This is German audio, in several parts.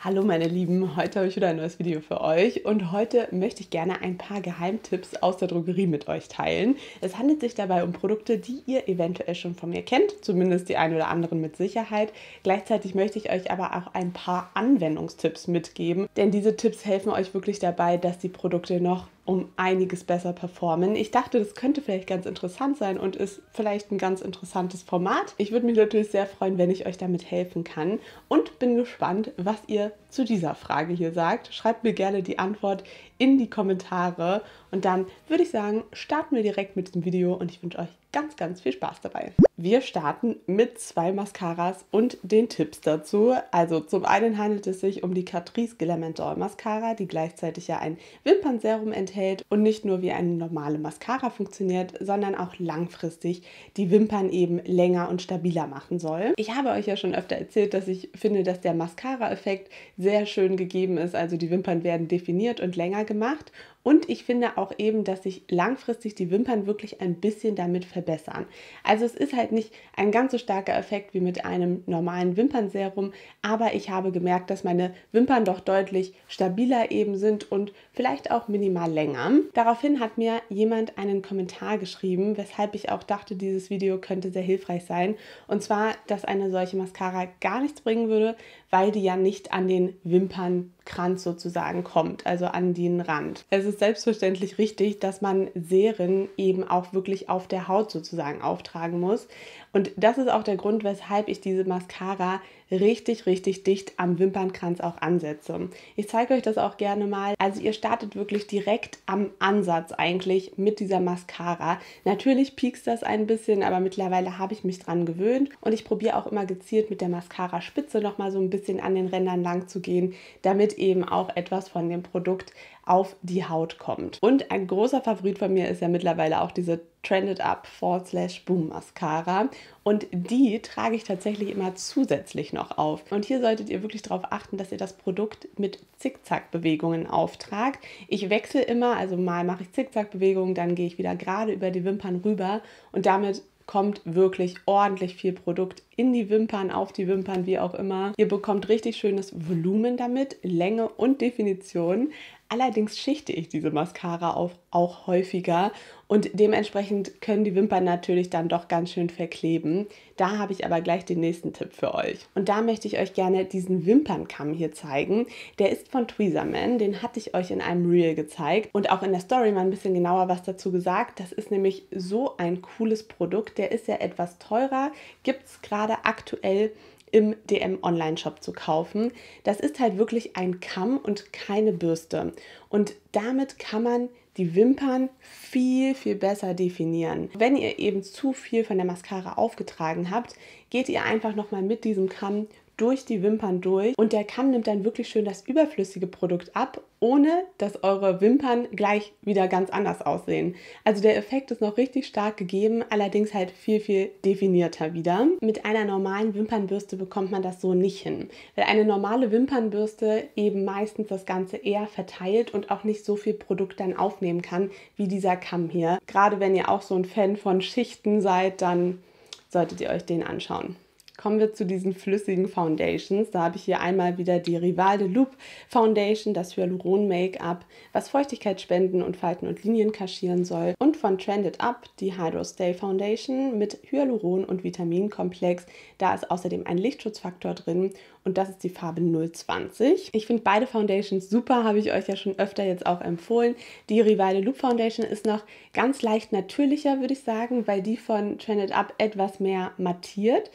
Hallo meine Lieben, heute habe ich wieder ein neues Video für euch und heute möchte ich gerne ein paar Geheimtipps aus der Drogerie mit euch teilen. Es handelt sich dabei um Produkte, die ihr eventuell schon von mir kennt, zumindest die ein oder anderen mit Sicherheit. Gleichzeitig möchte ich euch aber auch ein paar Anwendungstipps mitgeben, denn diese Tipps helfen euch wirklich dabei, dass die Produkte noch um einiges besser performen. Ich dachte, das könnte vielleicht ganz interessant sein und ist vielleicht ein ganz interessantes Format. Ich würde mich natürlich sehr freuen, wenn ich euch damit helfen kann und bin gespannt, was ihr zu dieser Frage hier sagt. Schreibt mir gerne die Antwort in die Kommentare und dann würde ich sagen, starten wir direkt mit dem Video und ich wünsche euch ganz, ganz viel Spaß dabei. Wir starten mit zwei Mascaras und den Tipps dazu. Also zum einen handelt es sich um die Catrice Glamantol Mascara, die gleichzeitig ja ein Wimpernserum enthält und nicht nur wie eine normale Mascara funktioniert, sondern auch langfristig die Wimpern eben länger und stabiler machen soll. Ich habe euch ja schon öfter erzählt, dass ich finde, dass der Mascara-Effekt sehr schön gegeben ist. Also die Wimpern werden definiert und länger gemacht und ich finde auch eben, dass sich langfristig die Wimpern wirklich ein bisschen damit verbessern. Also es ist halt nicht ein ganz so starker Effekt wie mit einem normalen Wimpernserum, aber ich habe gemerkt, dass meine Wimpern doch deutlich stabiler eben sind und vielleicht auch minimal länger. Daraufhin hat mir jemand einen Kommentar geschrieben, weshalb ich auch dachte, dieses Video könnte sehr hilfreich sein. Und zwar, dass eine solche Mascara gar nichts bringen würde, weil die ja nicht an den Wimpernkranz sozusagen kommt, also an den Rand. Es ist selbstverständlich richtig, dass man Serien eben auch wirklich auf der Haut sozusagen auftragen muss. Und das ist auch der Grund, weshalb ich diese Mascara richtig, richtig dicht am Wimpernkranz auch ansetze. Ich zeige euch das auch gerne mal. Also ihr startet wirklich direkt am Ansatz eigentlich mit dieser Mascara. Natürlich piekst das ein bisschen, aber mittlerweile habe ich mich dran gewöhnt und ich probiere auch immer gezielt mit der Mascara-Spitze nochmal so ein bisschen an den Rändern lang zu gehen, damit eben auch etwas von dem Produkt auf die Haut kommt. Und ein großer Favorit von mir ist ja mittlerweile auch diese Trended Up Forward Slash Boom Mascara. Und die trage ich tatsächlich immer zusätzlich noch auf. Und hier solltet ihr wirklich darauf achten, dass ihr das Produkt mit Zickzack-Bewegungen auftragt. Ich wechsle immer, also mal mache ich Zickzack-Bewegungen, dann gehe ich wieder gerade über die Wimpern rüber und damit kommt wirklich ordentlich viel Produkt in die Wimpern, auf die Wimpern, wie auch immer. Ihr bekommt richtig schönes Volumen damit, Länge und Definition. Allerdings schichte ich diese Mascara auf, auch häufiger und dementsprechend können die Wimpern natürlich dann doch ganz schön verkleben. Da habe ich aber gleich den nächsten Tipp für euch. Und da möchte ich euch gerne diesen Wimpernkamm hier zeigen. Der ist von Tweezerman, den hatte ich euch in einem Reel gezeigt und auch in der Story mal ein bisschen genauer was dazu gesagt. Das ist nämlich so ein cooles Produkt. Der ist ja etwas teurer, gibt es gerade aktuell im DM Online-Shop zu kaufen. Das ist halt wirklich ein Kamm und keine Bürste. Und damit kann man die Wimpern viel, viel besser definieren. Wenn ihr eben zu viel von der Mascara aufgetragen habt, geht ihr einfach nochmal mit diesem Kamm durch die Wimpern durch und der Kamm nimmt dann wirklich schön das überflüssige Produkt ab, ohne dass eure Wimpern gleich wieder ganz anders aussehen. Also der Effekt ist noch richtig stark gegeben, allerdings halt viel, viel definierter wieder. Mit einer normalen Wimpernbürste bekommt man das so nicht hin, weil eine normale Wimpernbürste eben meistens das Ganze eher verteilt und auch nicht so viel Produkt dann aufnehmen kann wie dieser Kamm hier. Gerade wenn ihr auch so ein Fan von Schichten seid, dann solltet ihr euch den anschauen kommen wir zu diesen flüssigen Foundations. Da habe ich hier einmal wieder die Rival de Loop Foundation, das Hyaluron Make-up, was Feuchtigkeit spenden und Falten und Linien kaschieren soll. Und von Trended Up die Hydro Stay Foundation mit Hyaluron und Vitaminkomplex. Da ist außerdem ein Lichtschutzfaktor drin und das ist die Farbe 020. Ich finde beide Foundations super, habe ich euch ja schon öfter jetzt auch empfohlen. Die Rivale Loop Foundation ist noch ganz leicht natürlicher, würde ich sagen, weil die von Trended Up etwas mehr mattiert.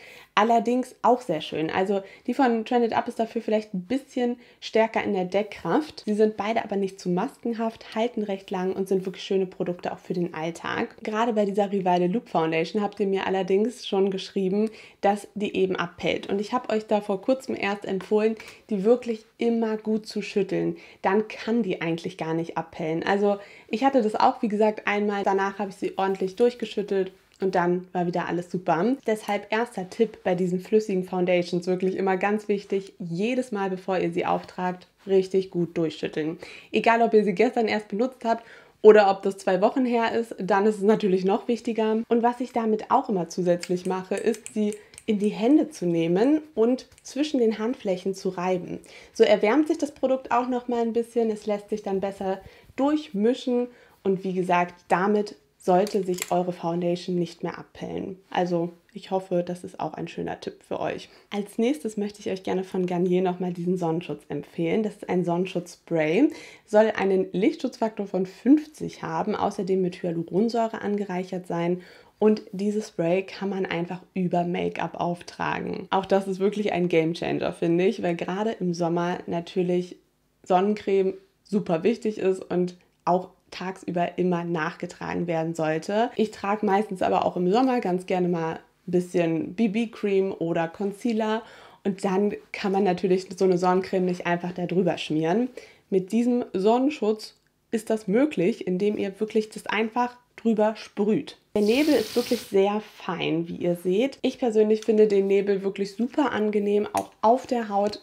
Allerdings auch sehr schön. Also die von Trended Up ist dafür vielleicht ein bisschen stärker in der Deckkraft. Sie sind beide aber nicht zu maskenhaft, halten recht lang und sind wirklich schöne Produkte auch für den Alltag. Gerade bei dieser Rivale Loop Foundation habt ihr mir allerdings schon geschrieben, dass die eben abhält. Und ich habe euch da vor kurzem erst empfohlen, die wirklich immer gut zu schütteln. Dann kann die eigentlich gar nicht abhellen. Also ich hatte das auch, wie gesagt, einmal. Danach habe ich sie ordentlich durchgeschüttelt und dann war wieder alles super. Deshalb erster Tipp bei diesen flüssigen Foundations, wirklich immer ganz wichtig, jedes Mal bevor ihr sie auftragt, richtig gut durchschütteln. Egal, ob ihr sie gestern erst benutzt habt oder ob das zwei Wochen her ist, dann ist es natürlich noch wichtiger. Und was ich damit auch immer zusätzlich mache, ist sie in die Hände zu nehmen und zwischen den Handflächen zu reiben. So erwärmt sich das Produkt auch noch mal ein bisschen. Es lässt sich dann besser durchmischen und wie gesagt, damit sollte sich eure Foundation nicht mehr abpellen. Also ich hoffe, das ist auch ein schöner Tipp für euch. Als nächstes möchte ich euch gerne von Garnier nochmal diesen Sonnenschutz empfehlen. Das ist ein Sonnenschutzspray, soll einen Lichtschutzfaktor von 50 haben, außerdem mit Hyaluronsäure angereichert sein und dieses Spray kann man einfach über Make-up auftragen. Auch das ist wirklich ein Game Changer, finde ich, weil gerade im Sommer natürlich Sonnencreme super wichtig ist und auch tagsüber immer nachgetragen werden sollte. Ich trage meistens aber auch im Sommer ganz gerne mal ein bisschen BB-Cream oder Concealer und dann kann man natürlich so eine Sonnencreme nicht einfach darüber schmieren. Mit diesem Sonnenschutz ist das möglich, indem ihr wirklich das einfach drüber sprüht. Der Nebel ist wirklich sehr fein, wie ihr seht. Ich persönlich finde den Nebel wirklich super angenehm, auch auf der Haut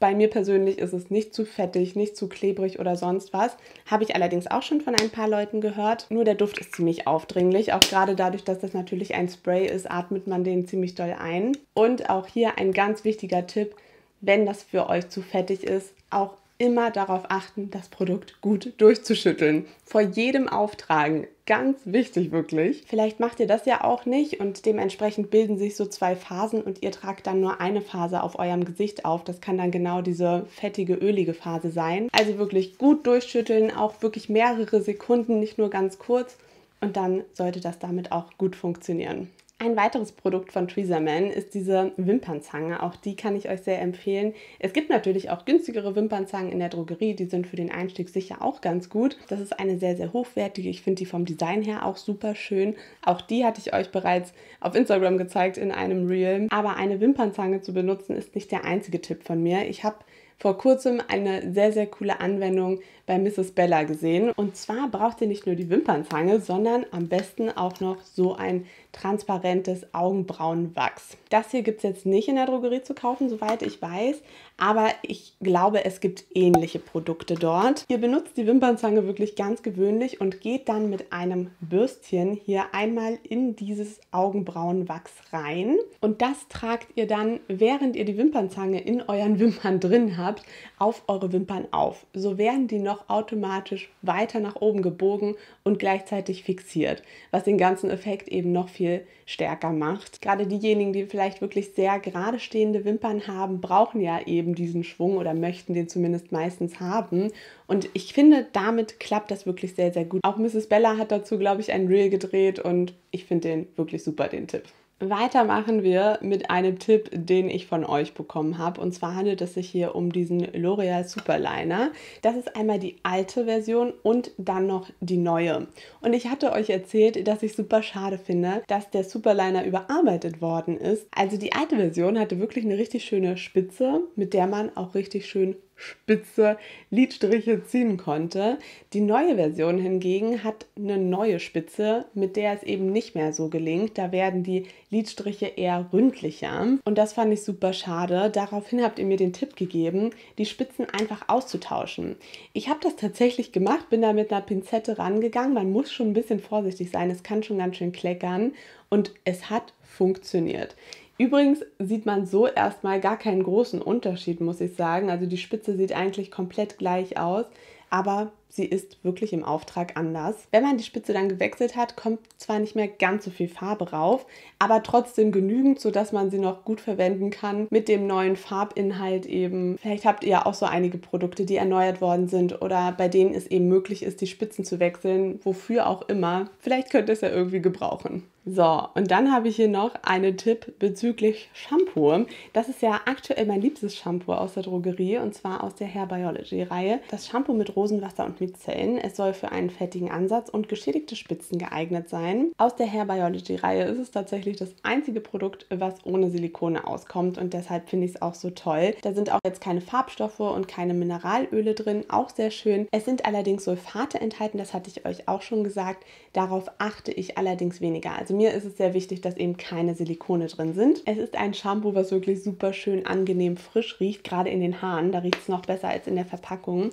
bei mir persönlich ist es nicht zu fettig, nicht zu klebrig oder sonst was. Habe ich allerdings auch schon von ein paar Leuten gehört. Nur der Duft ist ziemlich aufdringlich. Auch gerade dadurch, dass das natürlich ein Spray ist, atmet man den ziemlich doll ein. Und auch hier ein ganz wichtiger Tipp, wenn das für euch zu fettig ist, auch immer darauf achten, das Produkt gut durchzuschütteln. Vor jedem Auftragen. Ganz wichtig, wirklich. Vielleicht macht ihr das ja auch nicht und dementsprechend bilden sich so zwei Phasen und ihr tragt dann nur eine Phase auf eurem Gesicht auf. Das kann dann genau diese fettige, ölige Phase sein. Also wirklich gut durchschütteln, auch wirklich mehrere Sekunden, nicht nur ganz kurz. Und dann sollte das damit auch gut funktionieren. Ein weiteres Produkt von Tweezerman ist diese Wimpernzange. Auch die kann ich euch sehr empfehlen. Es gibt natürlich auch günstigere Wimpernzangen in der Drogerie. Die sind für den Einstieg sicher auch ganz gut. Das ist eine sehr, sehr hochwertige. Ich finde die vom Design her auch super schön. Auch die hatte ich euch bereits auf Instagram gezeigt in einem Reel. Aber eine Wimpernzange zu benutzen ist nicht der einzige Tipp von mir. Ich habe vor kurzem eine sehr, sehr coole Anwendung bei Mrs. Bella gesehen. Und zwar braucht ihr nicht nur die Wimpernzange, sondern am besten auch noch so ein transparentes Augenbrauenwachs. Das hier gibt es jetzt nicht in der Drogerie zu kaufen, soweit ich weiß, aber ich glaube, es gibt ähnliche Produkte dort. Ihr benutzt die Wimpernzange wirklich ganz gewöhnlich und geht dann mit einem Bürstchen hier einmal in dieses Augenbrauenwachs rein und das tragt ihr dann, während ihr die Wimpernzange in euren Wimpern drin habt, auf eure Wimpern auf. So werden die noch automatisch weiter nach oben gebogen und gleichzeitig fixiert, was den ganzen Effekt eben noch viel stärker macht. Gerade diejenigen, die vielleicht wirklich sehr gerade stehende Wimpern haben, brauchen ja eben diesen Schwung oder möchten den zumindest meistens haben. Und ich finde, damit klappt das wirklich sehr, sehr gut. Auch Mrs. Bella hat dazu, glaube ich, ein Reel gedreht und ich finde den wirklich super, den Tipp. Weiter machen wir mit einem Tipp, den ich von euch bekommen habe. Und zwar handelt es sich hier um diesen L'Oreal Superliner. Das ist einmal die alte Version und dann noch die neue. Und ich hatte euch erzählt, dass ich super schade finde, dass der Superliner überarbeitet worden ist. Also die alte Version hatte wirklich eine richtig schöne Spitze, mit der man auch richtig schön spitze Lidstriche ziehen konnte. Die neue Version hingegen hat eine neue Spitze, mit der es eben nicht mehr so gelingt. Da werden die Lidstriche eher ründlicher und das fand ich super schade. Daraufhin habt ihr mir den Tipp gegeben, die Spitzen einfach auszutauschen. Ich habe das tatsächlich gemacht, bin da mit einer Pinzette rangegangen. Man muss schon ein bisschen vorsichtig sein, es kann schon ganz schön kleckern und es hat funktioniert. Übrigens sieht man so erstmal gar keinen großen Unterschied, muss ich sagen. Also die Spitze sieht eigentlich komplett gleich aus, aber sie ist wirklich im Auftrag anders. Wenn man die Spitze dann gewechselt hat, kommt zwar nicht mehr ganz so viel Farbe rauf, aber trotzdem genügend, sodass man sie noch gut verwenden kann mit dem neuen Farbinhalt eben. Vielleicht habt ihr ja auch so einige Produkte, die erneuert worden sind oder bei denen es eben möglich ist, die Spitzen zu wechseln, wofür auch immer. Vielleicht könnt ihr es ja irgendwie gebrauchen. So, und dann habe ich hier noch einen Tipp bezüglich Shampoo. Das ist ja aktuell mein liebstes Shampoo aus der Drogerie und zwar aus der Hair Biology Reihe. Das Shampoo mit Rosenwasser und Mizellen. Es soll für einen fettigen Ansatz und geschädigte Spitzen geeignet sein. Aus der Hair Biology Reihe ist es tatsächlich das einzige Produkt, was ohne Silikone auskommt und deshalb finde ich es auch so toll. Da sind auch jetzt keine Farbstoffe und keine Mineralöle drin, auch sehr schön. Es sind allerdings Sulfate enthalten, das hatte ich euch auch schon gesagt. Darauf achte ich allerdings weniger. Also mir ist es sehr wichtig, dass eben keine Silikone drin sind. Es ist ein Shampoo, was wirklich super schön angenehm frisch riecht, gerade in den Haaren. Da riecht es noch besser als in der Verpackung.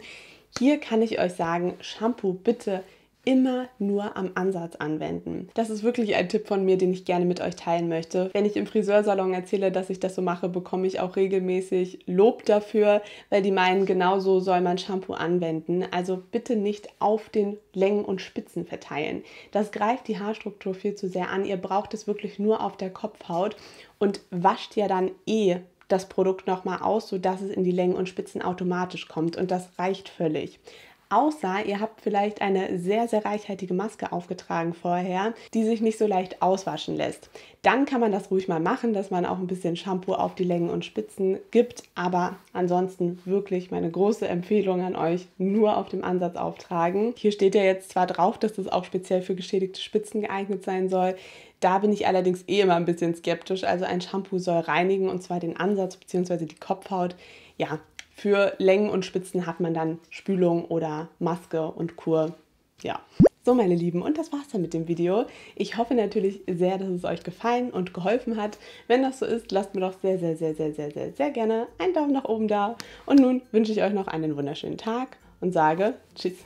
Hier kann ich euch sagen, Shampoo bitte immer nur am Ansatz anwenden. Das ist wirklich ein Tipp von mir, den ich gerne mit euch teilen möchte. Wenn ich im Friseursalon erzähle, dass ich das so mache, bekomme ich auch regelmäßig Lob dafür, weil die meinen, genauso soll man Shampoo anwenden. Also bitte nicht auf den Längen und Spitzen verteilen. Das greift die Haarstruktur viel zu sehr an. Ihr braucht es wirklich nur auf der Kopfhaut und wascht ja dann eh das Produkt nochmal aus, sodass es in die Längen und Spitzen automatisch kommt. Und das reicht völlig. Außer ihr habt vielleicht eine sehr, sehr reichhaltige Maske aufgetragen vorher, die sich nicht so leicht auswaschen lässt. Dann kann man das ruhig mal machen, dass man auch ein bisschen Shampoo auf die Längen und Spitzen gibt. Aber ansonsten wirklich meine große Empfehlung an euch, nur auf dem Ansatz auftragen. Hier steht ja jetzt zwar drauf, dass das auch speziell für geschädigte Spitzen geeignet sein soll. Da bin ich allerdings eh immer ein bisschen skeptisch. Also ein Shampoo soll reinigen und zwar den Ansatz bzw. die Kopfhaut. Ja, für Längen und Spitzen hat man dann Spülung oder Maske und Kur. Ja. So, meine Lieben, und das war's dann mit dem Video. Ich hoffe natürlich sehr, dass es euch gefallen und geholfen hat. Wenn das so ist, lasst mir doch sehr, sehr, sehr, sehr, sehr, sehr, sehr gerne einen Daumen nach oben da. Und nun wünsche ich euch noch einen wunderschönen Tag und sage Tschüss.